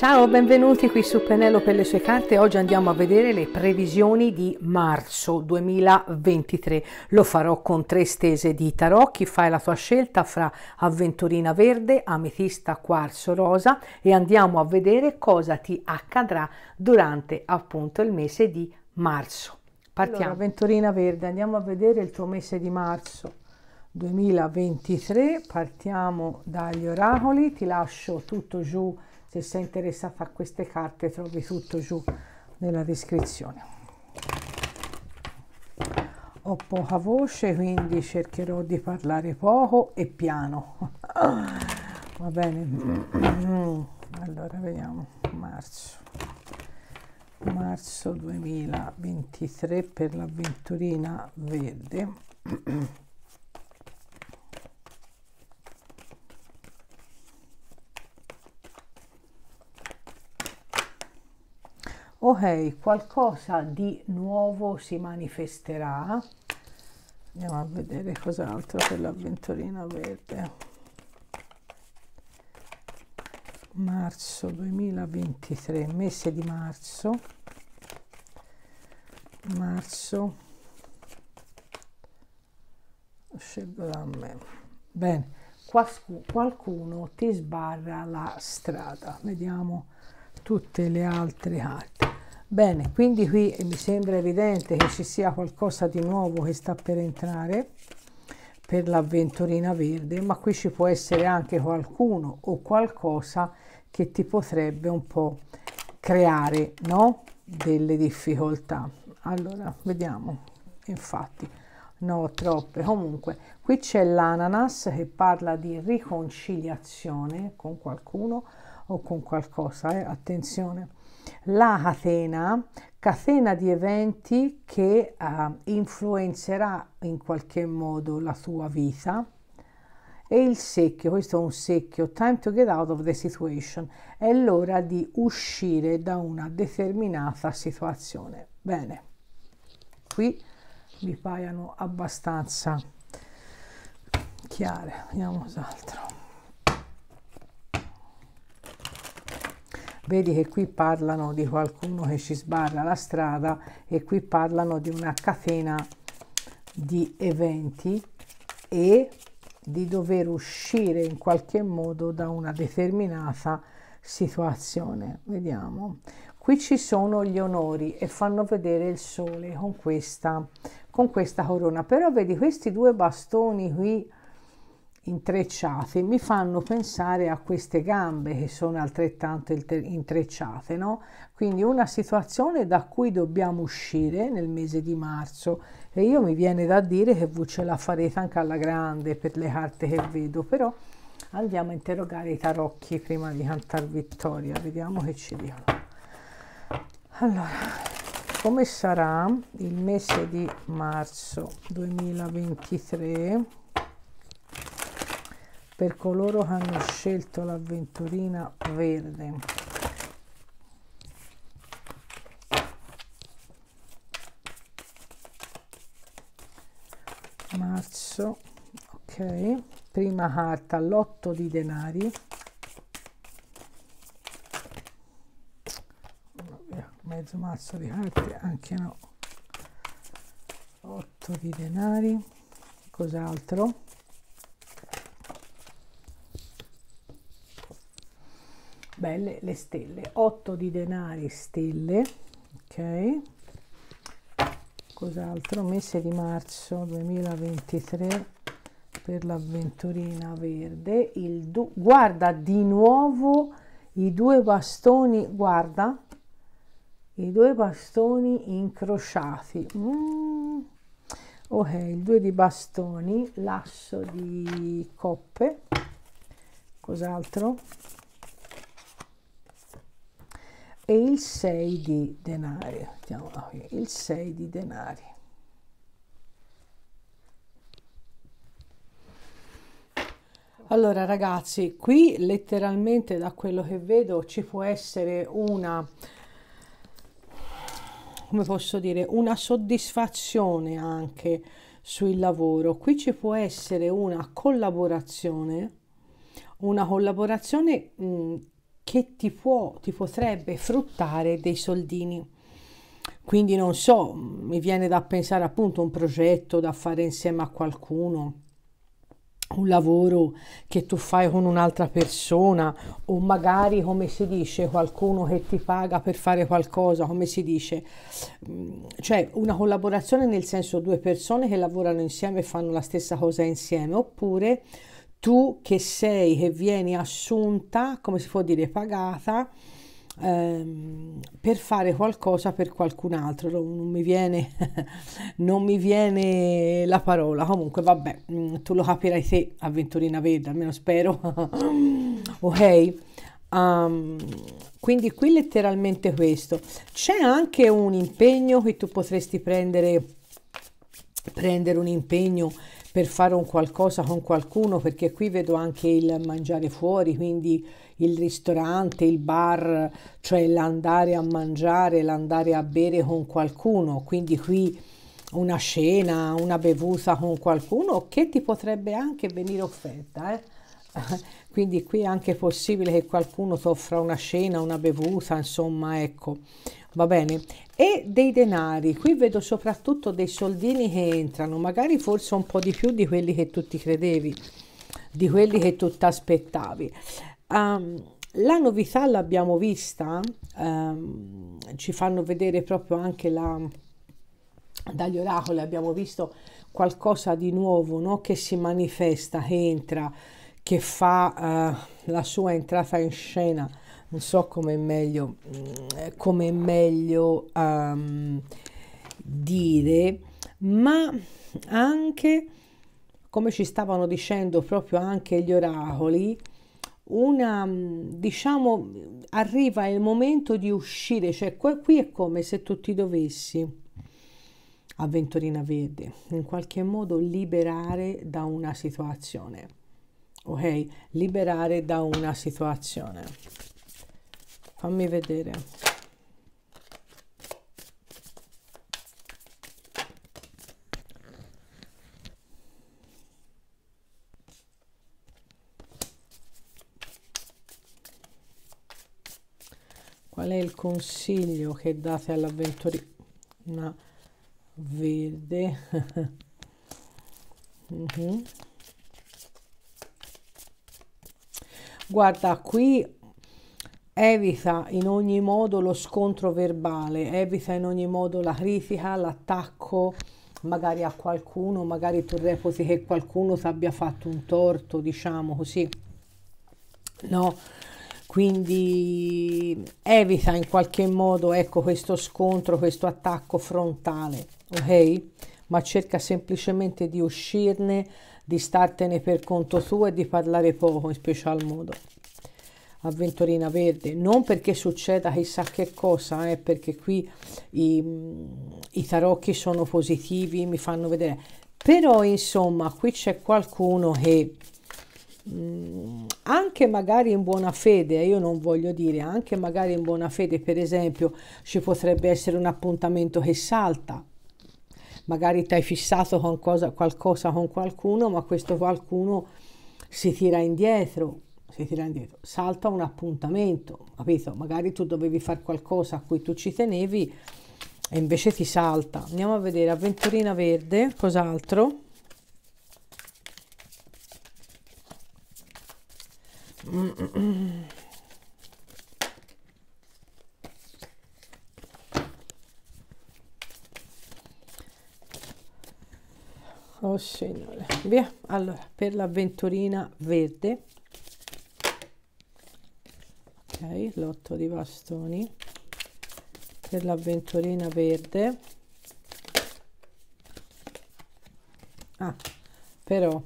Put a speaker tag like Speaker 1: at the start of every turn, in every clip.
Speaker 1: Ciao, benvenuti qui su Penelope per le sue carte. Oggi andiamo a vedere le previsioni di marzo 2023. Lo farò con tre stese di tarocchi. Fai la tua scelta fra avventurina verde, ametista quarzo rosa e andiamo a vedere cosa ti accadrà durante appunto il mese di marzo. Partiamo. Allora, avventurina verde, andiamo a vedere il tuo mese di marzo. 2023 partiamo dagli oracoli ti lascio tutto giù se sei interessata a queste carte trovi tutto giù nella descrizione. Ho poca voce quindi cercherò di parlare poco e piano. Va bene. Allora vediamo. Marzo. Marzo 2023 per l'avventurina verde ok qualcosa di nuovo si manifesterà. Andiamo a vedere cos'altro per l'avventurina verde. Marzo 2023 mese di marzo. Marzo. Scelgo da me. Bene qualcuno ti sbarra la strada. Vediamo tutte le altre carte Bene, quindi qui mi sembra evidente che ci sia qualcosa di nuovo che sta per entrare per l'avventurina verde, ma qui ci può essere anche qualcuno o qualcosa che ti potrebbe un po' creare, no? Delle difficoltà. Allora, vediamo. Infatti, no, troppe. Comunque, qui c'è l'ananas che parla di riconciliazione con qualcuno o con qualcosa, eh? Attenzione la catena, catena di eventi che uh, influenzerà in qualche modo la tua vita e il secchio, questo è un secchio, time to get out of the situation, è l'ora di uscire da una determinata situazione. Bene, qui mi paiono abbastanza chiare, vediamo cos'altro. Vedi che qui parlano di qualcuno che ci sbarra la strada e qui parlano di una catena di eventi e di dover uscire in qualche modo da una determinata situazione. Vediamo. Qui ci sono gli onori e fanno vedere il sole con questa, con questa corona. Però vedi questi due bastoni qui intrecciate mi fanno pensare a queste gambe che sono altrettanto intrecciate, no? Quindi una situazione da cui dobbiamo uscire nel mese di marzo e io mi viene da dire che voi ce la farete anche alla grande per le carte che vedo, però andiamo a interrogare i tarocchi prima di cantare vittoria, vediamo che ci dicono. Allora, come sarà il mese di marzo 2023? Per coloro che hanno scelto l'avventurina verde. Marzo, ok, prima carta, l'otto di denari. Mezzo mazzo di carte, anche no. 8 di denari, cos'altro? Belle le stelle 8 di denari stelle ok? Cos'altro? Mese di marzo 2023 per l'avventurina verde. Il du- guarda di nuovo i due bastoni guarda i due bastoni incrociati. Mm. ok il due di bastoni l'asso di coppe. Cos'altro e il 6 di denari. Il 6 di denari. Allora ragazzi, qui letteralmente da quello che vedo ci può essere una, come posso dire, una soddisfazione anche sul lavoro. Qui ci può essere una collaborazione, una collaborazione mh, che ti può, ti potrebbe fruttare dei soldini. Quindi non so, mi viene da pensare appunto a un progetto da fare insieme a qualcuno, un lavoro che tu fai con un'altra persona o magari come si dice qualcuno che ti paga per fare qualcosa, come si dice, mm, cioè una collaborazione nel senso due persone che lavorano insieme e fanno la stessa cosa insieme oppure tu che sei, che vieni assunta, come si può dire, pagata ehm, per fare qualcosa per qualcun altro. Non mi, viene, non mi viene la parola, comunque vabbè, mm, tu lo capirai te, avventurina verde, almeno spero. ok? Um, quindi qui letteralmente questo. C'è anche un impegno che tu potresti prendere, prendere un impegno per fare un qualcosa con qualcuno, perché qui vedo anche il mangiare fuori, quindi il ristorante, il bar, cioè l'andare a mangiare, l'andare a bere con qualcuno, quindi qui una cena, una bevuta con qualcuno che ti potrebbe anche venire offerta. Eh? Quindi qui è anche possibile che qualcuno ti offra una cena, una bevuta, insomma, ecco, va bene? E dei denari, qui vedo soprattutto dei soldini che entrano, magari forse un po' di più di quelli che tu ti credevi, di quelli che tu ti aspettavi. Um, la novità l'abbiamo vista, um, ci fanno vedere proprio anche la, dagli oracoli, abbiamo visto qualcosa di nuovo no? che si manifesta, che entra, che fa uh, la sua entrata in scena. Non so come è meglio, come è meglio um, dire, ma anche, come ci stavano dicendo proprio anche gli oracoli, una, diciamo, arriva il momento di uscire, cioè qui è come se tu ti dovessi, avventurina verde, in qualche modo liberare da una situazione, ok? Liberare da una situazione. Fammi vedere. qual è il consiglio che date all'avventurina verde uh-huh. guarda qui evita in ogni modo lo scontro verbale evita in ogni modo la critica l'attacco magari a qualcuno magari tu reputi che qualcuno ti abbia fatto un torto diciamo così no? Quindi evita in qualche modo ecco questo scontro questo attacco frontale ok? Ma cerca semplicemente di uscirne di startene per conto tuo e di parlare poco in special modo avventurina verde. Non perché succeda chissà che cosa eh, perché qui i, i tarocchi sono positivi mi fanno vedere. Però insomma qui c'è qualcuno che Mm, anche magari in buona fede, io non voglio dire, anche magari in buona fede, per esempio, ci potrebbe essere un appuntamento che salta. Magari ti hai fissato con cosa, qualcosa con qualcuno, ma questo qualcuno si tira indietro, si tira indietro, salta un appuntamento, capito? Magari tu dovevi fare qualcosa a cui tu ci tenevi e invece ti salta. Andiamo a vedere, avventurina verde, cos'altro? Oh signore, via. Allora, per l'avventurina verde, l'otto di bastoni, per l'avventurina verde, ah, però.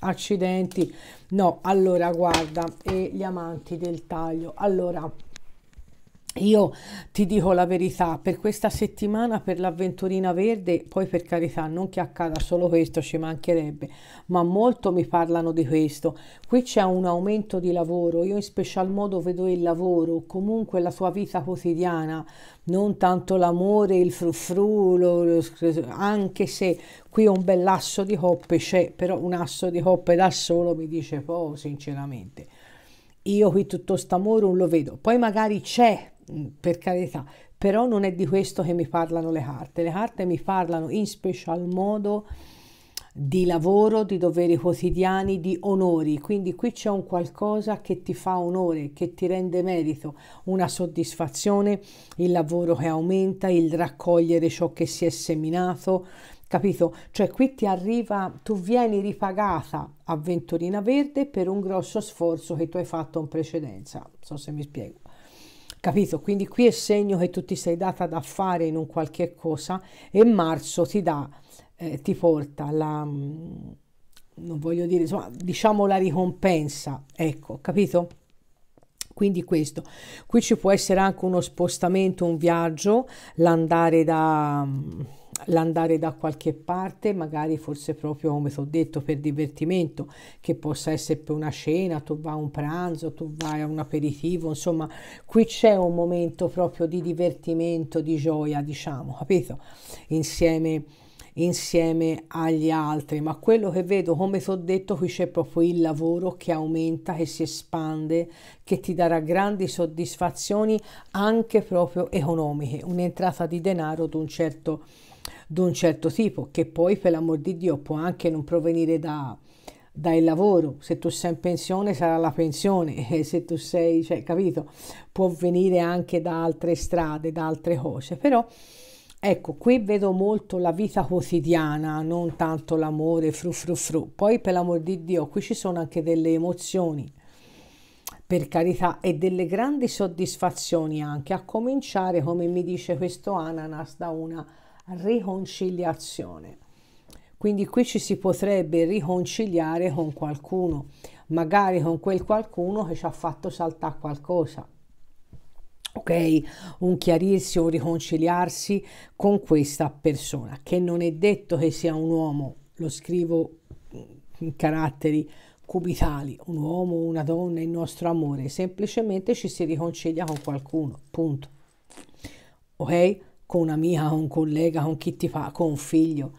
Speaker 1: Accidenti. No allora guarda e gli amanti del taglio. Allora io ti dico la verità, per questa settimana, per l'avventurina verde, poi per carità, non che accada solo questo, ci mancherebbe, ma molto mi parlano di questo. Qui c'è un aumento di lavoro, io in special modo vedo il lavoro, comunque la tua vita quotidiana, non tanto l'amore, il frufru, lo, lo, anche se qui un bell'asso di coppe c'è, però un asso di coppe da solo mi dice poco, sinceramente. Io qui tutto st'amore non lo vedo, poi magari c'è per carità, però non è di questo che mi parlano le carte. Le carte mi parlano in special modo di lavoro, di doveri quotidiani, di onori. Quindi qui c'è un qualcosa che ti fa onore, che ti rende merito, una soddisfazione, il lavoro che aumenta, il raccogliere ciò che si è seminato, capito? Cioè qui ti arriva, tu vieni ripagata avventurina verde per un grosso sforzo che tu hai fatto in precedenza. Non so se mi spiego. Capito? Quindi qui è segno che tu ti sei data da fare in un qualche cosa e marzo ti dà, eh, ti porta la, mm, non voglio dire, insomma, diciamo la ricompensa, ecco, capito? Quindi questo, qui ci può essere anche uno spostamento, un viaggio, l'andare da mm, l'andare da qualche parte, magari forse proprio come ti ho detto per divertimento, che possa essere per una cena, tu vai a un pranzo, tu vai a un aperitivo, insomma, qui c'è un momento proprio di divertimento, di gioia, diciamo, capito? Insieme insieme agli altri, ma quello che vedo, come ti ho detto, qui c'è proprio il lavoro che aumenta, che si espande, che ti darà grandi soddisfazioni anche proprio economiche, un'entrata di denaro di un certo d'un certo tipo, che poi per l'amor di Dio può anche non provenire da, dal lavoro, se tu sei in pensione sarà la pensione, se tu sei, cioè, capito, può venire anche da altre strade, da altre cose, però ecco, qui vedo molto la vita quotidiana, non tanto l'amore, fru fru fru, poi per l'amor di Dio qui ci sono anche delle emozioni, per carità, e delle grandi soddisfazioni anche, a cominciare, come mi dice questo ananas, da una riconciliazione. Quindi qui ci si potrebbe riconciliare con qualcuno, magari con quel qualcuno che ci ha fatto saltare qualcosa. Ok, un chiarirsi o riconciliarsi con questa persona, che non è detto che sia un uomo, lo scrivo in caratteri cubitali, un uomo, una donna, il nostro amore, semplicemente ci si riconcilia con qualcuno, punto. Ok? Con un'amica, con un collega, con chi ti fa, con un figlio.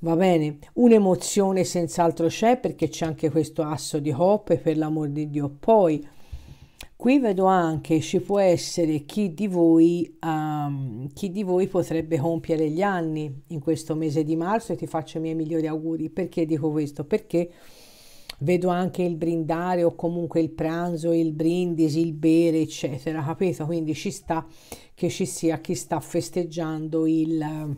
Speaker 1: Va bene, un'emozione senz'altro c'è perché c'è anche questo asso di coppe, per l'amor di Dio. Poi qui vedo anche ci può essere chi di voi, um, chi di voi potrebbe compiere gli anni in questo mese di marzo e ti faccio i miei migliori auguri. Perché dico questo? Perché vedo anche il brindare o comunque il pranzo, il brindisi, il bere, eccetera, capito? Quindi ci sta che ci sia chi sta festeggiando il,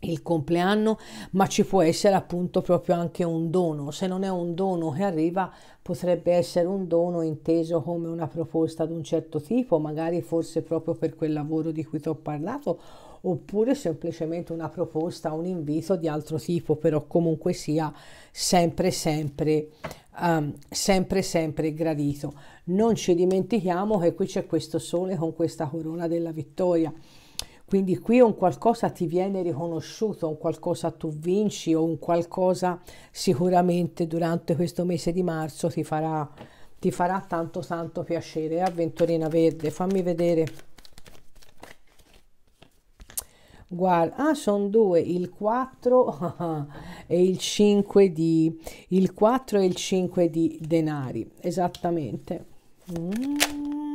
Speaker 1: il compleanno, ma ci può essere appunto proprio anche un dono. Se non è un dono che arriva, potrebbe essere un dono inteso come una proposta di un certo tipo, magari forse proprio per quel lavoro di cui ti ho parlato oppure semplicemente una proposta, un invito di altro tipo, però comunque sia sempre, sempre, um, sempre, sempre gradito. Non ci dimentichiamo che qui c'è questo sole con questa corona della vittoria. Quindi qui un qualcosa ti viene riconosciuto, un qualcosa tu vinci o un qualcosa sicuramente durante questo mese di marzo ti farà, ti farà tanto tanto piacere. Avventurina verde, fammi vedere. Guarda, ah, sono due, il 4 e il 5 di il 4 e il 5 di denari, esattamente. Mm.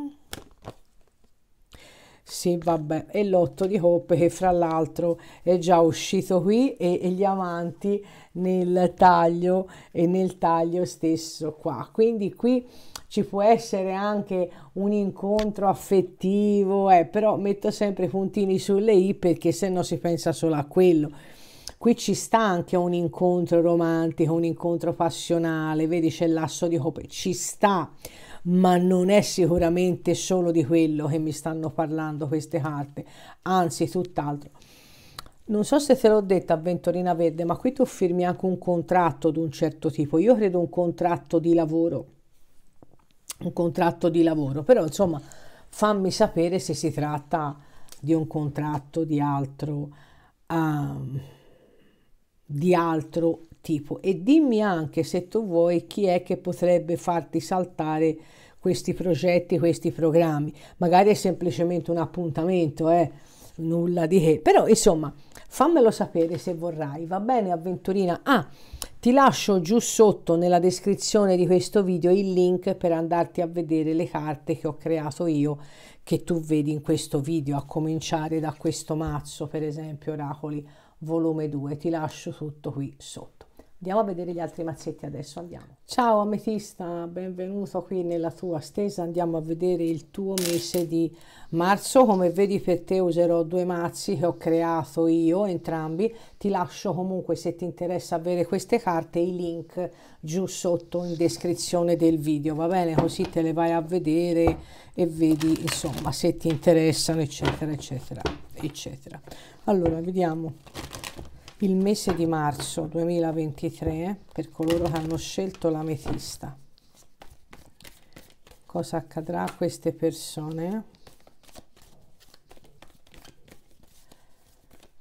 Speaker 1: Sì, vabbè, e l'otto di coppe che fra l'altro è già uscito qui e, e gli amanti nel taglio e nel taglio stesso qua. Quindi qui ci può essere anche un incontro affettivo, eh, però metto sempre i puntini sulle i perché se no si pensa solo a quello. Qui ci sta anche un incontro romantico, un incontro passionale, vedi c'è l'asso di coppe, ci sta, ma non è sicuramente solo di quello che mi stanno parlando queste carte, anzi tutt'altro. Non so se te l'ho detto, avventurina verde, ma qui tu firmi anche un contratto di un certo tipo. Io credo un contratto di lavoro un contratto di lavoro, però insomma fammi sapere se si tratta di un contratto di altro, uh, di altro tipo e dimmi anche se tu vuoi chi è che potrebbe farti saltare questi progetti, questi programmi. Magari è semplicemente un appuntamento, eh? nulla di che. Però insomma, fammelo sapere se vorrai. Va bene, avventurina? Ah, ti lascio giù sotto nella descrizione di questo video il link per andarti a vedere le carte che ho creato io che tu vedi in questo video, a cominciare da questo mazzo, per esempio, Oracoli volume 2. Ti lascio tutto qui sotto. Andiamo a vedere gli altri mazzetti adesso, andiamo. Ciao Ametista, benvenuto qui nella tua stesa, andiamo a vedere il tuo mese di marzo, come vedi per te userò due mazzi che ho creato io, entrambi, ti lascio comunque se ti interessa avere queste carte i link giù sotto in descrizione del video, va bene? Così te le vai a vedere e vedi insomma se ti interessano eccetera eccetera eccetera. Allora vediamo il mese di marzo 2023 per coloro che hanno scelto l'ametista. Cosa accadrà a queste persone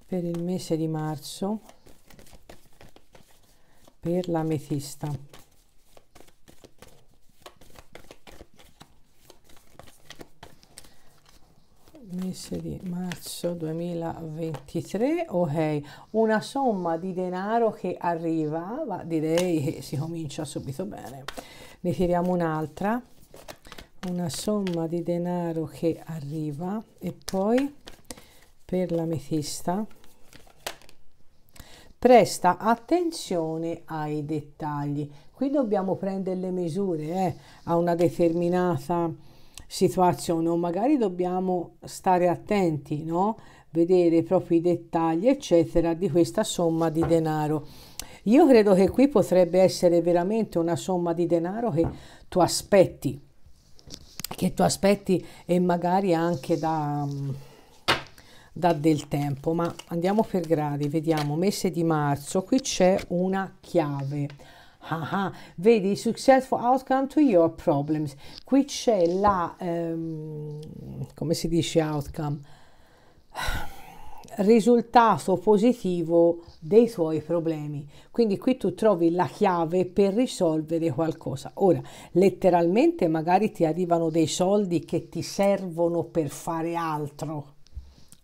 Speaker 1: per il mese di marzo per l'ametista? Mese di marzo 2023 ok. Una somma di denaro che arriva ma direi che si comincia subito bene. Ne tiriamo un'altra. Una somma di denaro che arriva e poi per l'ametista presta attenzione ai dettagli. Qui dobbiamo prendere le misure eh, a una determinata situazione o magari dobbiamo stare attenti, no? vedere proprio i dettagli, eccetera, di questa somma di denaro. Io credo che qui potrebbe essere veramente una somma di denaro che tu aspetti, che tu aspetti e magari anche da, da del tempo, ma andiamo per gradi, vediamo, mese di marzo, qui c'è una chiave Ah, vedi, successful outcome to your problems. Qui c'è la, um, come si dice outcome? Risultato positivo dei tuoi problemi. Quindi qui tu trovi la chiave per risolvere qualcosa. Ora, letteralmente magari ti arrivano dei soldi che ti servono per fare altro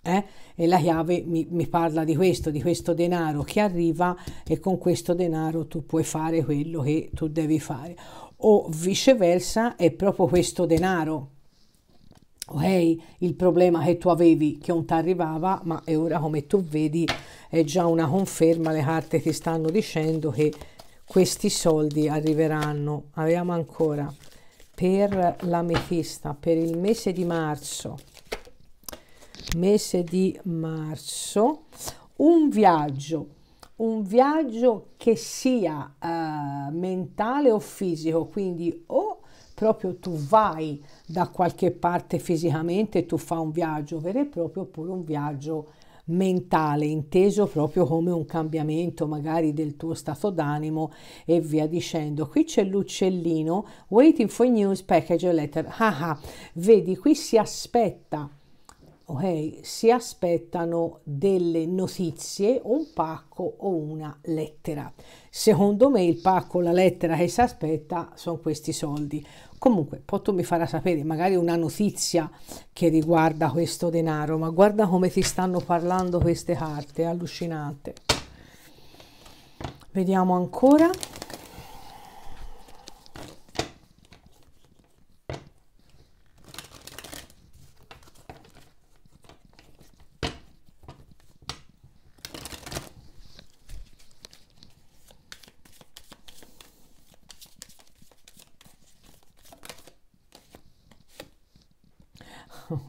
Speaker 1: eh? E la chiave mi, mi, parla di questo, di questo denaro che arriva e con questo denaro tu puoi fare quello che tu devi fare. O viceversa è proprio questo denaro. Ok, il problema che tu avevi che non ti arrivava, ma è ora come tu vedi è già una conferma, le carte ti stanno dicendo che questi soldi arriveranno. Abbiamo ancora per l'ametista per il mese di marzo mese di marzo, un viaggio, un viaggio che sia uh, mentale o fisico, quindi o proprio tu vai da qualche parte fisicamente tu fai un viaggio vero e proprio oppure un viaggio mentale, inteso proprio come un cambiamento magari del tuo stato d'animo e via dicendo. Qui c'è l'uccellino, waiting for news, package letter. Ah, ah, vedi, qui si aspetta ok? Si aspettano delle notizie, un pacco o una lettera. Secondo me il pacco o la lettera che si aspetta sono questi soldi. Comunque, poi tu mi farai sapere magari una notizia che riguarda questo denaro, ma guarda come ti stanno parlando queste carte, allucinante. Vediamo ancora.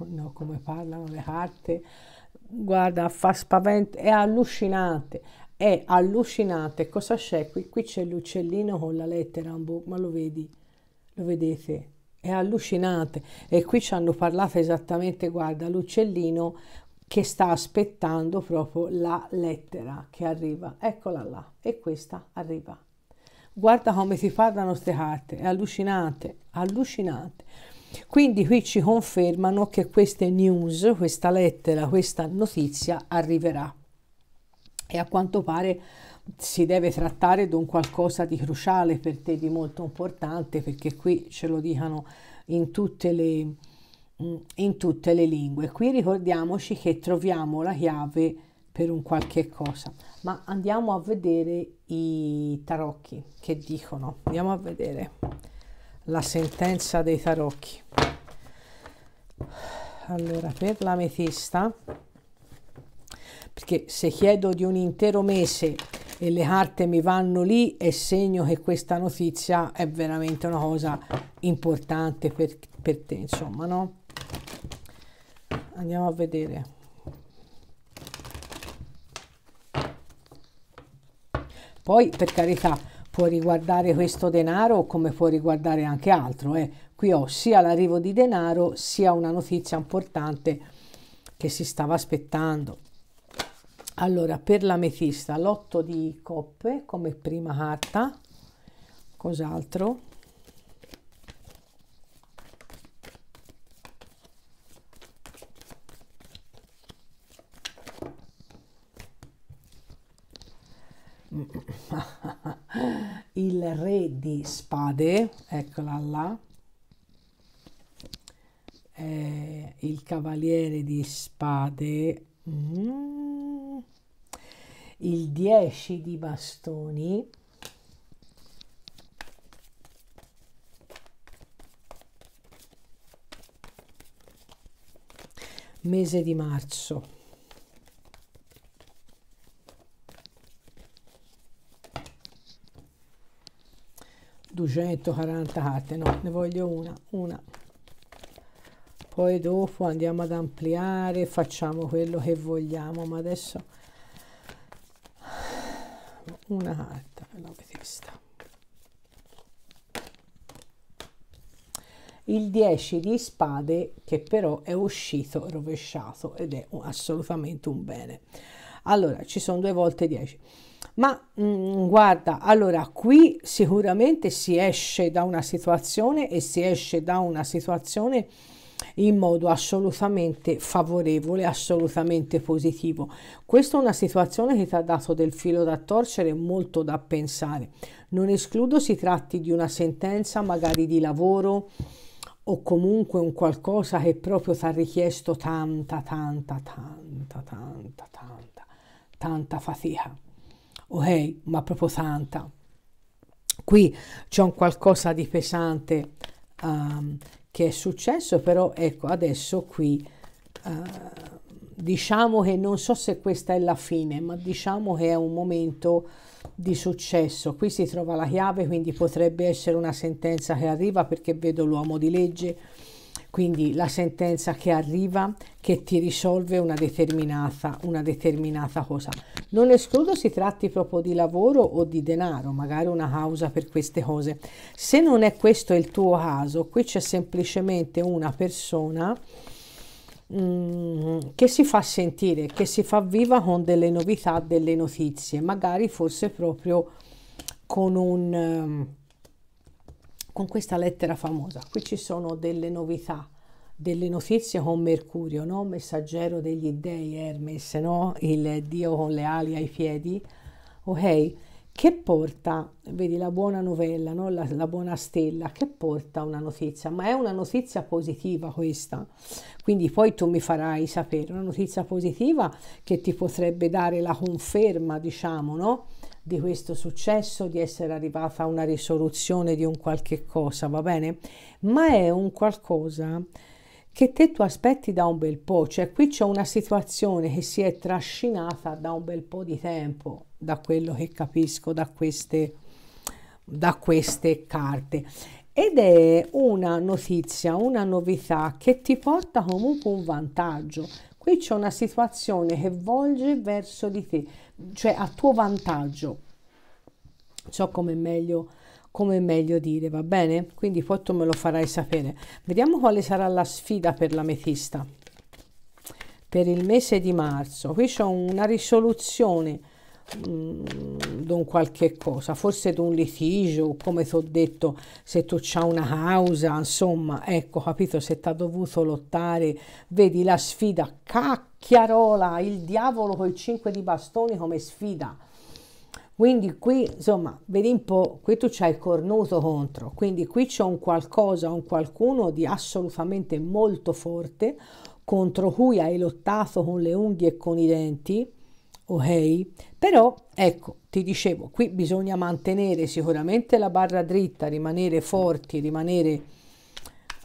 Speaker 1: no, come parlano le carte, guarda, fa spavento, è allucinante, è allucinante. Cosa c'è qui? Qui c'è l'uccellino con la lettera, ma lo vedi? Lo vedete? È allucinante. E qui ci hanno parlato esattamente, guarda, l'uccellino che sta aspettando proprio la lettera che arriva. Eccola là, e questa arriva. Guarda come si parlano queste carte, è allucinante, allucinante. Quindi qui ci confermano che queste news, questa lettera, questa notizia arriverà. E a quanto pare si deve trattare di un qualcosa di cruciale per te, di molto importante, perché qui ce lo dicano in tutte le, mm, in tutte le lingue. Qui ricordiamoci che troviamo la chiave per un qualche cosa, ma andiamo a vedere i tarocchi che dicono. Andiamo a vedere la sentenza dei tarocchi. Allora, per l'ametista, perché se chiedo di un intero mese e le carte mi vanno lì è segno che questa notizia è veramente una cosa importante per, per te, insomma, no? Andiamo a vedere. Poi, per carità, può riguardare questo denaro come può riguardare anche altro. Eh. Qui ho sia l'arrivo di denaro sia una notizia importante che si stava aspettando. Allora, per l'ametista, l'otto di coppe come prima carta, cos'altro? il re di spade, eccola là, eh, il cavaliere di spade, mm, il 10 di bastoni, mese di marzo. 240 carte, no, ne voglio una, una. Poi dopo andiamo ad ampliare, facciamo quello che vogliamo, ma adesso una carta l'ametista. Il 10 di spade che però è uscito rovesciato ed è assolutamente un bene. Allora, ci sono due volte 10 ma mh, mm, guarda, allora qui sicuramente si esce da una situazione e si esce da una situazione in modo assolutamente favorevole, assolutamente positivo. Questa è una situazione che ti ha dato del filo da torcere molto da pensare. Non escludo si tratti di una sentenza magari di lavoro o comunque un qualcosa che proprio ti ha richiesto tanta, tanta, tanta, tanta, tanta, tanta fatica ok, ma proprio tanta. Qui c'è un qualcosa di pesante um, che è successo, però ecco, adesso qui uh, diciamo che non so se questa è la fine, ma diciamo che è un momento di successo. Qui si trova la chiave, quindi potrebbe essere una sentenza che arriva perché vedo l'uomo di legge quindi la sentenza che arriva che ti risolve una determinata, una determinata cosa. Non escludo si tratti proprio di lavoro o di denaro, magari una causa per queste cose. Se non è questo il tuo caso, qui c'è semplicemente una persona mm, che si fa sentire, che si fa viva con delle novità, delle notizie, magari forse proprio con un... Con questa lettera famosa. Qui ci sono delle novità, delle notizie con Mercurio, no? messaggero degli dei Hermes, no? il dio con le ali ai piedi, ok? Che porta, vedi la buona novella, no? la, la buona stella, che porta una notizia, ma è una notizia positiva questa, quindi poi tu mi farai sapere, una notizia positiva che ti potrebbe dare la conferma, diciamo, no? Di questo successo, di essere arrivata a una risoluzione di un qualche cosa, va bene? Ma è un qualcosa che te tu aspetti da un bel po', cioè qui c'è una situazione che si è trascinata da un bel po' di tempo, da quello che capisco da queste, da queste carte. Ed è una notizia, una novità che ti porta comunque un vantaggio. Qui c'è una situazione che volge verso di te, cioè a tuo vantaggio. So come meglio, come meglio dire, va bene? Quindi poi tu me lo farai sapere. Vediamo quale sarà la sfida per l'ametista per il mese di marzo. Qui c'è una risoluzione mm, un qualche cosa, forse di un litigio, come ti ho detto, se tu c'hai una causa, insomma, ecco, capito, se ti ha dovuto lottare, vedi la sfida, cacchiarola, il diavolo con il 5 di bastoni come sfida. Quindi qui, insomma, vedi un po', qui tu c'hai il cornuto contro, quindi qui c'è un qualcosa, un qualcuno di assolutamente molto forte contro cui hai lottato con le unghie e con i denti, ok? Però ecco, ti dicevo, qui bisogna mantenere sicuramente la barra dritta, rimanere forti, rimanere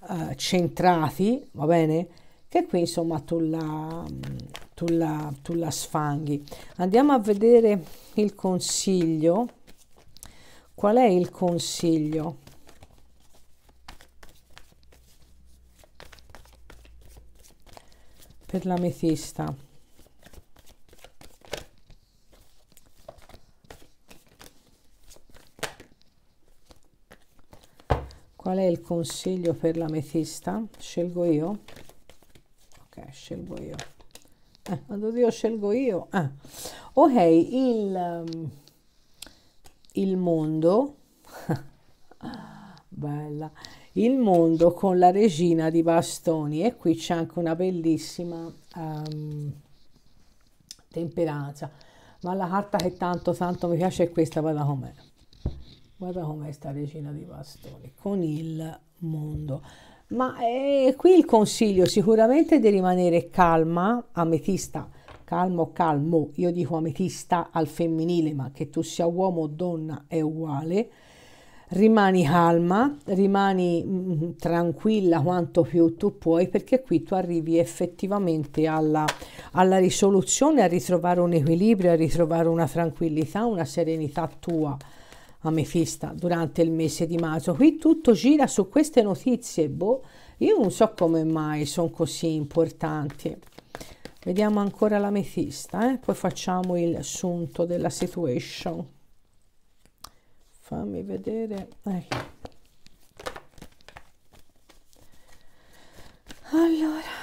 Speaker 1: uh, centrati, va bene? Che qui insomma tu la, tu, la, tu la sfanghi. Andiamo a vedere il consiglio. Qual è il consiglio? per l'ametista qual è il consiglio per l'ametista? Scelgo io? Ok, scelgo io. Eh, quando io scelgo io. Eh. Ok, il, um, il mondo. Bella. Il mondo con la regina di bastoni e qui c'è anche una bellissima um, temperanza. Ma la carta che tanto tanto mi piace è questa, guarda com'è. Guarda com'è sta regina di bastoni, con il mondo. Ma eh, qui il consiglio sicuramente di rimanere calma, ametista, calmo, calmo, io dico ametista al femminile, ma che tu sia uomo o donna è uguale. Rimani calma, rimani mh, mm, tranquilla quanto più tu puoi, perché qui tu arrivi effettivamente alla, alla risoluzione, a ritrovare un equilibrio, a ritrovare una tranquillità, una serenità tua ametista durante il mese di marzo. Qui tutto gira su queste notizie, boh, io non so come mai sono così importanti. Vediamo ancora l'ametista, eh? poi facciamo il sunto della situation. Fammi vedere. Eh. Allora.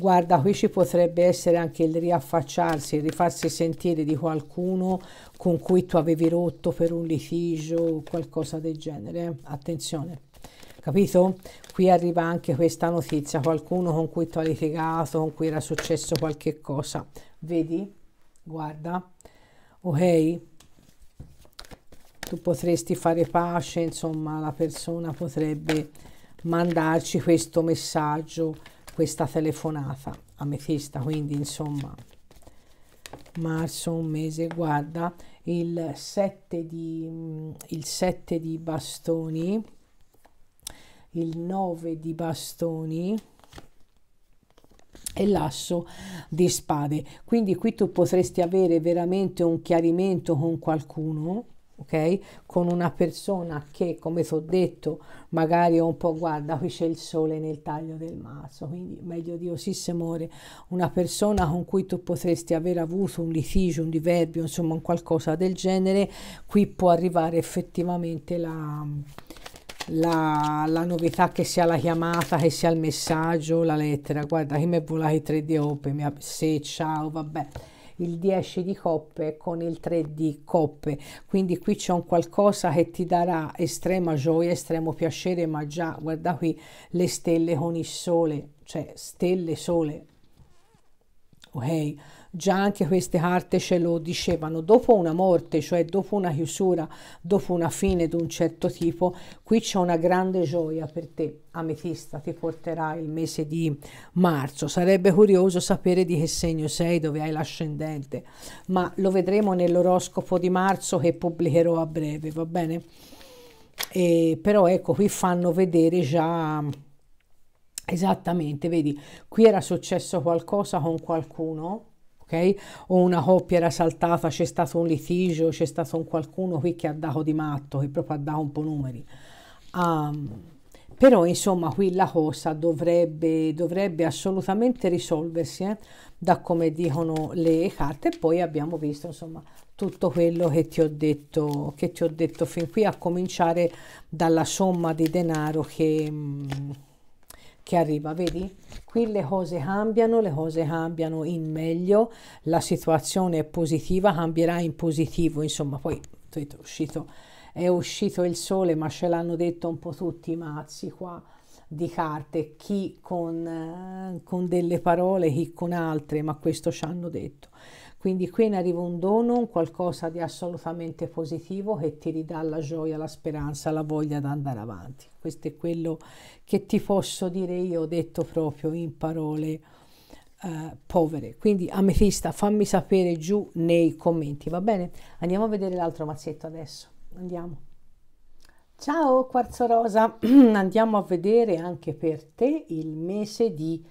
Speaker 1: Guarda, qui ci potrebbe essere anche il riaffacciarsi, il rifarsi sentire di qualcuno con cui tu avevi rotto per un litigio o qualcosa del genere. Attenzione, capito? Qui arriva anche questa notizia, qualcuno con cui tu hai litigato, con cui era successo qualche cosa. Vedi? Guarda, ok? Tu potresti fare pace, insomma, la persona potrebbe mandarci questo messaggio questa telefonata ametista quindi insomma marzo un mese guarda il 7 di il 7 di bastoni il 9 di bastoni e l'asso di spade. Quindi qui tu potresti avere veramente un chiarimento con qualcuno ok? Con una persona che, come ti ho detto, magari un po', guarda, qui c'è il sole nel taglio del mazzo, quindi meglio di così se muore, una persona con cui tu potresti aver avuto un litigio, un diverbio, insomma un qualcosa del genere, qui può arrivare effettivamente la, la, la, novità che sia la chiamata, che sia il messaggio, la lettera. Guarda, che mi è volato i tre di ope, mi ha, se, ciao, vabbè il 10 di coppe con il 3 di coppe, quindi qui c'è un qualcosa che ti darà estrema gioia, estremo piacere, ma già guarda qui le stelle con il sole, cioè stelle, sole, ok? Già anche queste carte ce lo dicevano, dopo una morte, cioè dopo una chiusura, dopo una fine di un certo tipo, qui c'è una grande gioia per te, ametista, ti porterà il mese di marzo. Sarebbe curioso sapere di che segno sei, dove hai l'ascendente, ma lo vedremo nell'oroscopo di marzo che pubblicherò a breve, va bene? E, però ecco, qui fanno vedere già esattamente, vedi, qui era successo qualcosa con qualcuno ok? O una coppia era saltata, c'è stato un litigio, c'è stato un qualcuno qui che ha dato di matto, che proprio ha dato un po' numeri. Um, però insomma qui la cosa dovrebbe, dovrebbe assolutamente risolversi eh, da come dicono le carte e poi abbiamo visto insomma tutto quello che ti ho detto, che ti ho detto fin qui a cominciare dalla somma di denaro che... Mm, che arriva, vedi? Qui le cose cambiano, le cose cambiano in meglio, la situazione è positiva, cambierà in positivo, insomma, poi è uscito, è uscito il sole, ma ce l'hanno detto un po' tutti i mazzi qua di carte, chi con, eh, con delle parole, chi con altre, ma questo ci hanno detto. Quindi qui ne arriva un dono, un qualcosa di assolutamente positivo che ti ridà la gioia, la speranza, la voglia di andare avanti. Questo è quello che ti posso dire io, detto proprio in parole uh, povere. Quindi Ametista, fammi sapere giù nei commenti, va bene? Andiamo a vedere l'altro mazzetto adesso. Andiamo. Ciao Quarzo Rosa, andiamo a vedere anche per te il mese di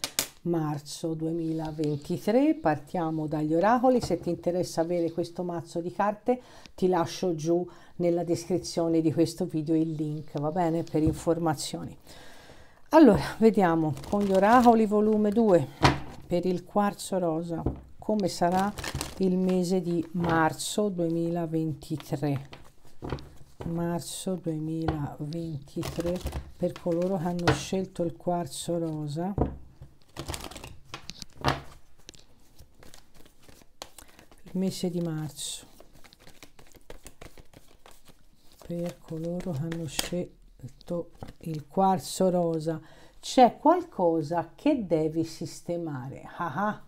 Speaker 1: marzo 2023. Partiamo dagli oracoli, se ti interessa avere questo mazzo di carte ti lascio giù nella descrizione di questo video il link, va bene, per informazioni. Allora, vediamo con gli oracoli volume 2 per il quarzo rosa come sarà il mese di marzo 2023 marzo 2023 per coloro che hanno scelto il quarzo rosa il mese di marzo. Per coloro che hanno scelto il quarzo rosa. C'è qualcosa che devi sistemare. Ah ah.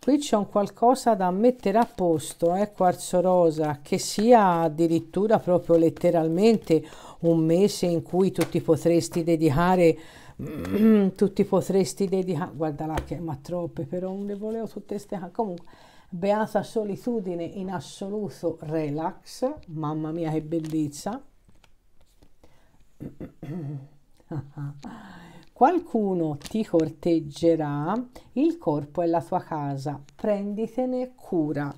Speaker 1: Qui c'è un qualcosa da mettere a posto, eh, quarzo rosa, che sia addirittura proprio letteralmente un mese in cui tu ti potresti dedicare, mm, tu ti potresti dedicare, guarda là che ma troppe, però non le volevo tutte queste, comunque, beata solitudine in assoluto relax, mamma mia che bellezza. Qualcuno ti corteggerà, il corpo è la tua casa, prenditene cura.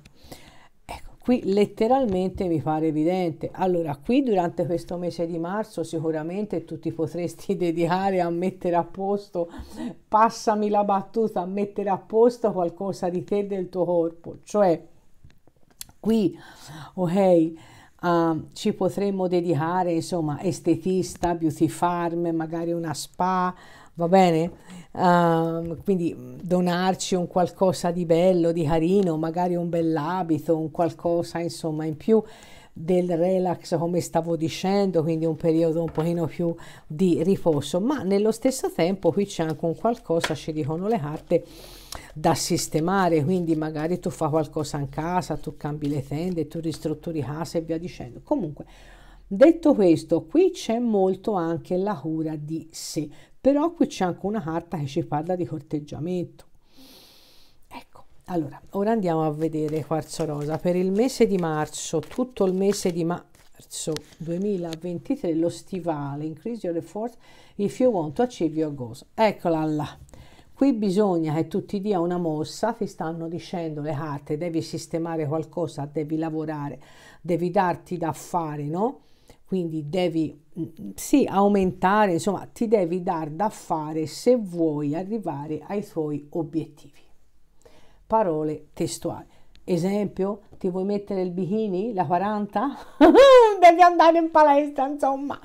Speaker 1: Qui letteralmente mi pare evidente. Allora, qui durante questo mese di marzo sicuramente tu ti potresti dedicare a mettere a posto, passami la battuta, a mettere a posto qualcosa di te e del tuo corpo. Cioè, qui, ok, Uh, ci potremmo dedicare, insomma, estetista, beauty farm, magari una spa, va bene? Uh, quindi donarci un qualcosa di bello, di carino, magari un bell'abito, un qualcosa, insomma, in più del relax come stavo dicendo quindi un periodo un pochino più di riposo ma nello stesso tempo qui c'è anche un qualcosa ci dicono le carte da sistemare, quindi magari tu fai qualcosa in casa, tu cambi le tende, tu ristrutturi casa e via dicendo. Comunque, detto questo, qui c'è molto anche la cura di sé, però qui c'è anche una carta che ci parla di corteggiamento. Ecco, allora, ora andiamo a vedere Quarzo Rosa. Per il mese di marzo, tutto il mese di marzo 2023, lo stivale, increase your effort if you want to achieve your goals. Eccola là Qui bisogna che tu ti dia una mossa, ti stanno dicendo le carte, devi sistemare qualcosa, devi lavorare, devi darti da fare, no? Quindi devi, sì, aumentare, insomma, ti devi dar da fare se vuoi arrivare ai tuoi obiettivi. Parole testuali. Esempio, ti vuoi mettere il bikini, la 40? Devi andare in palestra, insomma.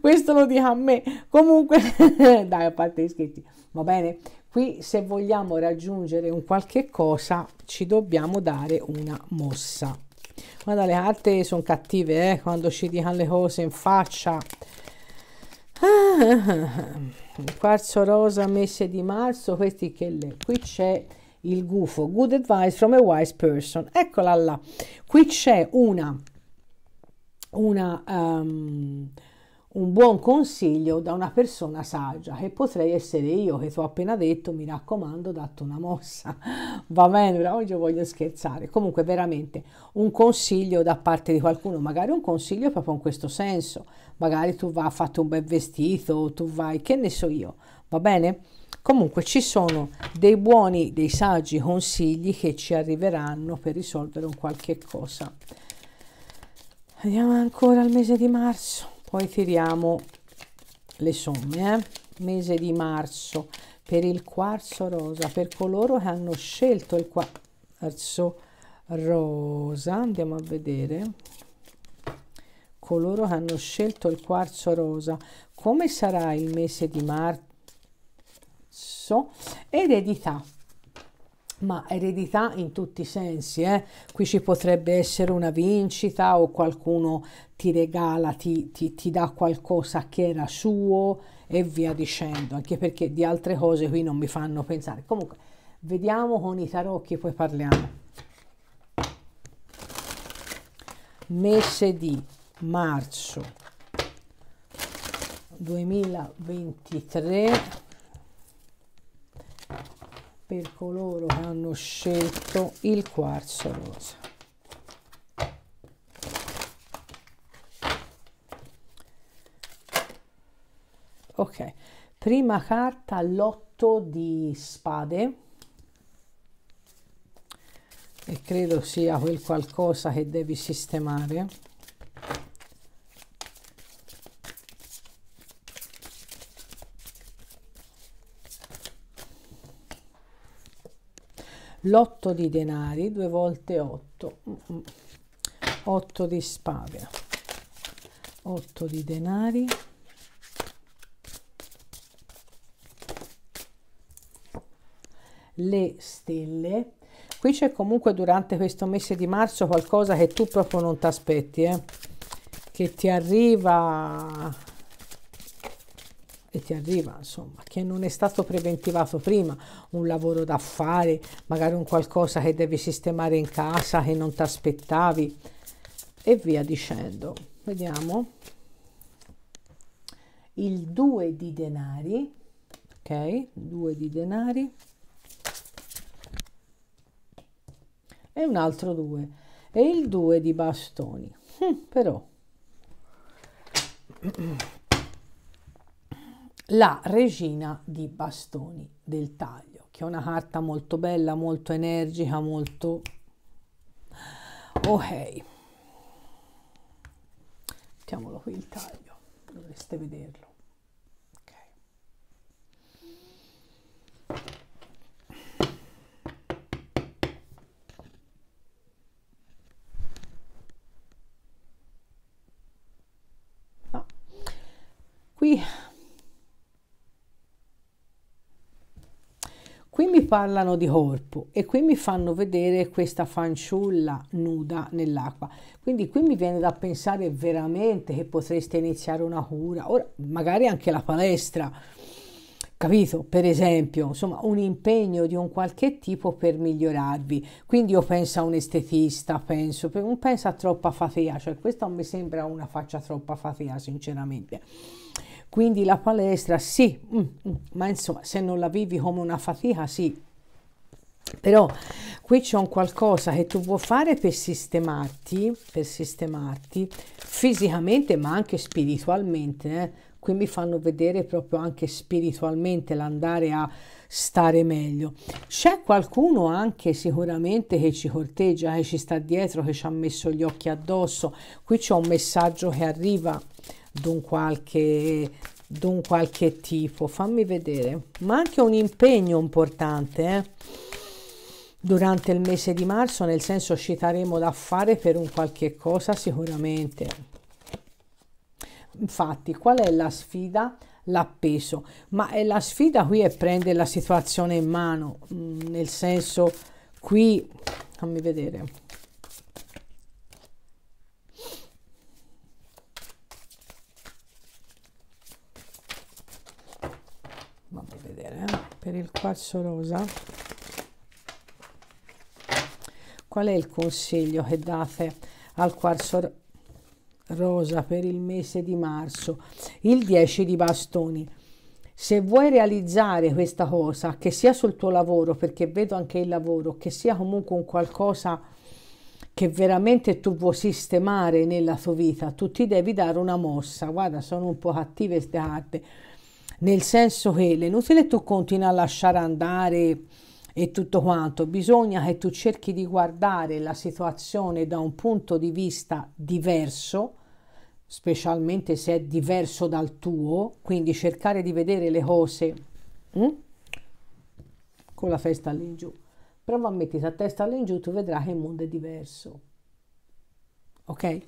Speaker 1: Questo lo dico a me. Comunque, dai, a parte gli scherzi, va bene? Qui se vogliamo raggiungere un qualche cosa ci dobbiamo dare una mossa. Guarda, le carte sono cattive, eh, quando ci dicono le cose in faccia. Ah, quarzo rosa mese di marzo, questi che le... Qui c'è il gufo, good advice from a wise person. Eccola là. Qui c'è una... una um, un buon consiglio da una persona saggia che potrei essere io che ti ho appena detto mi raccomando dato una mossa. Va bene oggi voglio scherzare. Comunque veramente un consiglio da parte di qualcuno magari un consiglio proprio in questo senso. Magari tu vai fatto un bel vestito tu vai che ne so io. Va bene? Comunque ci sono dei buoni dei saggi consigli che ci arriveranno per risolvere un qualche cosa. Vediamo ancora il mese di marzo poi tiriamo le somme eh? mese di marzo per il quarzo rosa per coloro che hanno scelto il quarzo rosa andiamo a vedere. Coloro che hanno scelto il quarzo rosa. Come sarà il mese di marzo? Marzo, eredità ma eredità in tutti i sensi. Eh? Qui ci potrebbe essere una vincita o qualcuno ti regala, ti, ti, ti, dà qualcosa che era suo e via dicendo, anche perché di altre cose qui non mi fanno pensare. Comunque, vediamo con i tarocchi, poi parliamo. Mese di marzo 2023 per coloro che hanno scelto il quarzo rosa. Ok, prima carta l'otto di spade e credo sia quel qualcosa che devi sistemare. L'otto di denari, due volte 8, 8 di spade, 8 di denari, le stelle. Qui c'è comunque durante questo mese di marzo qualcosa che tu proprio non ti aspetti, eh? che ti arriva e ti arriva, insomma, che non è stato preventivato prima, un lavoro d'affari, magari un qualcosa che devi sistemare in casa che non ti aspettavi e via dicendo. Vediamo. Il 2 di denari, ok? 2 di denari e un altro 2 e il 2 di bastoni. Hm, però la regina di bastoni del taglio, che è una carta molto bella, molto energica, molto... Ok. Mettiamolo qui il taglio, dovreste vederlo. Qui Qui mi parlano di corpo e qui mi fanno vedere questa fanciulla nuda nell'acqua. Quindi qui mi viene da pensare veramente che potreste iniziare una cura, ora magari anche la palestra, capito? Per esempio, insomma, un impegno di un qualche tipo per migliorarvi. Quindi io penso a un estetista, penso, non penso a troppa fatica, cioè questa non mi sembra una faccia troppa fatica, sinceramente quindi la palestra sì, mm, mm, ma insomma se non la vivi come una fatica sì. Però qui c'è un qualcosa che tu puoi fare per sistemarti, per sistemarti fisicamente ma anche spiritualmente. Eh? Qui mi fanno vedere proprio anche spiritualmente l'andare a stare meglio. C'è qualcuno anche sicuramente che ci corteggia, che ci sta dietro, che ci ha messo gli occhi addosso. Qui c'è un messaggio che arriva d'un qualche, d'un qualche tipo, fammi vedere, ma anche un impegno importante eh? durante il mese di marzo, nel senso ci daremo da fare per un qualche cosa sicuramente. Infatti, qual è la sfida? L'appeso, ma è la sfida qui è prendere la situazione in mano, mm, nel senso qui, fammi vedere, per il quarzo rosa. Qual è il consiglio che date al quarzo rosa per il mese di marzo? Il 10 di bastoni. Se vuoi realizzare questa cosa che sia sul tuo lavoro perché vedo anche il lavoro che sia comunque un qualcosa che veramente tu vuoi sistemare nella tua vita tu ti devi dare una mossa. Guarda sono un po' cattive queste carte nel senso che è inutile tu continui a lasciare andare e tutto quanto, bisogna che tu cerchi di guardare la situazione da un punto di vista diverso, specialmente se è diverso dal tuo, quindi cercare di vedere le cose hm? con la testa all'ingiù. Prova a mettere la testa all'ingiù, tu vedrai che il mondo è diverso. Ok?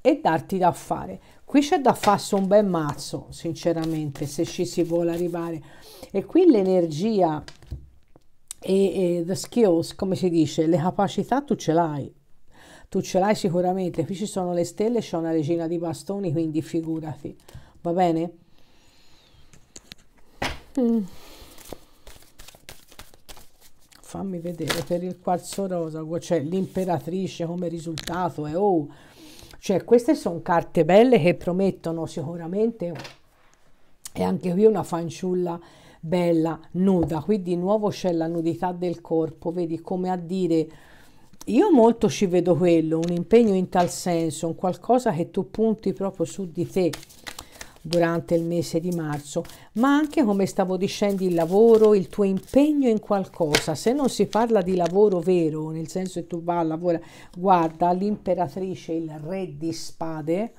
Speaker 1: E darti da fare. Qui c'è da farsi un bel mazzo, sinceramente, se ci si vuole arrivare. E qui l'energia e, e the skills, come si dice, le capacità tu ce l'hai. Tu ce l'hai sicuramente. Qui ci sono le stelle, c'è una regina di bastoni, quindi figurati. Va bene? Mm. Fammi vedere per il quarzo rosa, c'è l'imperatrice come risultato. E oh, cioè, queste sono carte belle che promettono sicuramente, e anche qui una fanciulla bella, nuda, qui di nuovo c'è la nudità del corpo, vedi come a dire, io molto ci vedo quello, un impegno in tal senso, un qualcosa che tu punti proprio su di te durante il mese di marzo, ma anche come stavo dicendo il lavoro, il tuo impegno in qualcosa. Se non si parla di lavoro vero, nel senso che tu vai a lavorare, guarda l'imperatrice, il re di spade,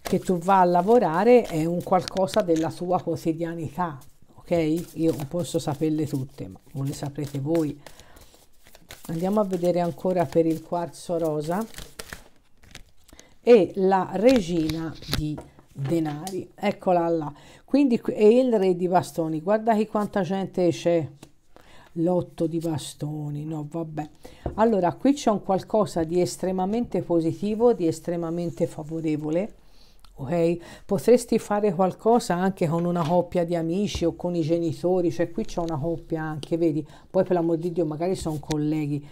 Speaker 1: che tu vai a lavorare è un qualcosa della tua quotidianità, ok? Io non posso saperle tutte, ma voi le saprete voi. Andiamo a vedere ancora per il quarzo rosa e la regina di denari. Eccola là. Quindi è il re di bastoni. Guarda che quanta gente c'è. L'otto di bastoni, no vabbè. Allora, qui c'è un qualcosa di estremamente positivo, di estremamente favorevole. Ok? Potresti fare qualcosa anche con una coppia di amici o con i genitori, cioè qui c'è una coppia anche, vedi? Poi per l'amor di Dio, magari sono colleghi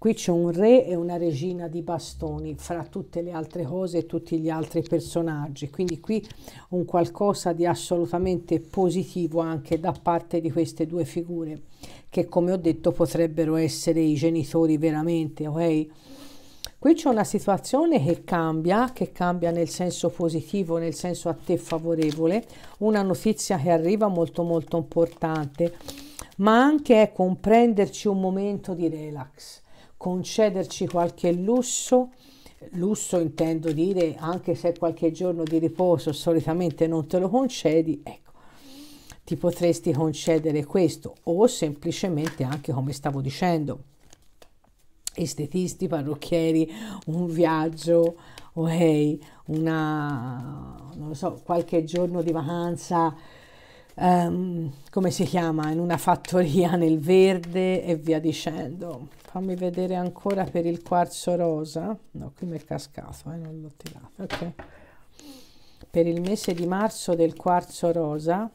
Speaker 1: Qui c'è un re e una regina di bastoni fra tutte le altre cose e tutti gli altri personaggi. Quindi qui un qualcosa di assolutamente positivo anche da parte di queste due figure che come ho detto potrebbero essere i genitori veramente, ok? Qui c'è una situazione che cambia, che cambia nel senso positivo, nel senso a te favorevole, una notizia che arriva molto molto importante, ma anche è comprenderci un momento di relax concederci qualche lusso, lusso intendo dire anche se qualche giorno di riposo solitamente non te lo concedi, ecco, ti potresti concedere questo o semplicemente anche come stavo dicendo, estetisti, parrucchieri, un viaggio, ok, una, non so, qualche giorno di vacanza, um, come si chiama, in una fattoria nel verde e via dicendo. Fammi vedere ancora per il quarzo rosa. No qui mi è cascato eh, non l'ho tirato. Ok. Per il mese di marzo del quarzo rosa.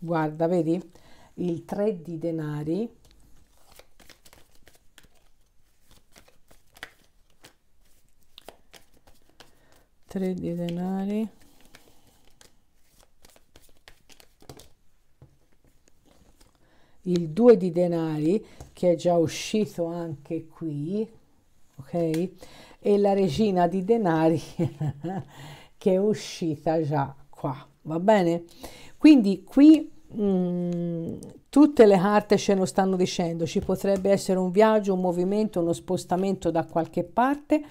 Speaker 1: Guarda vedi? Il 3 di denari. Tre di denari il 2 di denari che è già uscito anche qui, ok? E la regina di denari che è uscita già qua, va bene? Quindi qui mh, mm, tutte le carte ce lo stanno dicendo, ci potrebbe essere un viaggio, un movimento, uno spostamento da qualche parte.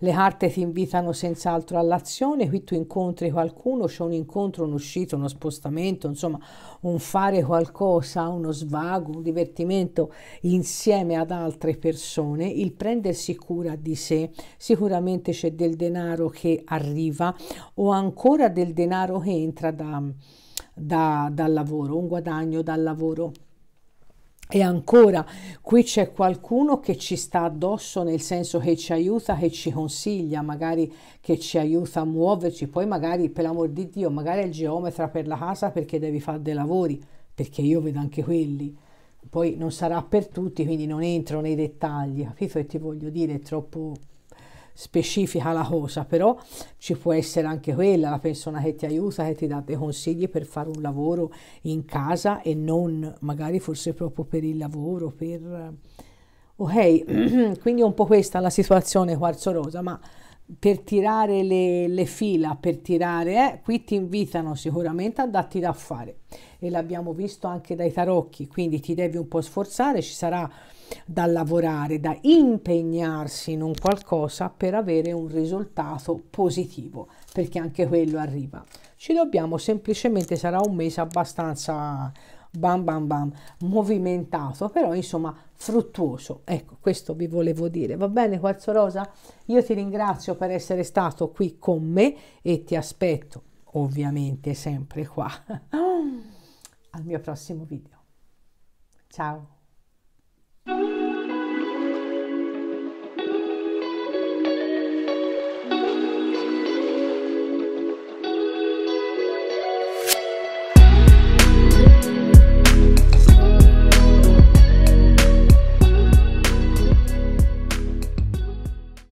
Speaker 1: Le carte ti invitano senz'altro all'azione, qui tu incontri qualcuno, c'è un incontro, un'uscita, uno spostamento, insomma un fare qualcosa, uno svago, un divertimento insieme ad altre persone, il prendersi cura di sé, sicuramente c'è del denaro che arriva o ancora del denaro che entra da, da, dal lavoro, un guadagno dal lavoro e ancora, qui c'è qualcuno che ci sta addosso, nel senso che ci aiuta, che ci consiglia, magari che ci aiuta a muoverci, poi magari, per l'amor di Dio, magari è il geometra per la casa perché devi fare dei lavori, perché io vedo anche quelli. Poi non sarà per tutti, quindi non entro nei dettagli, capito? E ti voglio dire, è troppo specifica la cosa, però ci può essere anche quella, la persona che ti aiuta, che ti dà dei consigli per fare un lavoro in casa e non magari forse proprio per il lavoro, per... Ok, quindi è un po' questa la situazione quarzo rosa, ma per tirare le, le fila, per tirare, eh, qui ti invitano sicuramente a darti da fare. E l'abbiamo visto anche dai tarocchi, quindi ti devi un po' sforzare, ci sarà da lavorare, da impegnarsi in un qualcosa per avere un risultato positivo, perché anche quello arriva. Ci dobbiamo semplicemente, sarà un mese abbastanza bam bam bam, movimentato, però insomma fruttuoso. Ecco, questo vi volevo dire. Va bene, Quarzo Rosa? Io ti ringrazio per essere stato qui con me e ti aspetto ovviamente sempre qua al mio prossimo video. Ciao! Thank you.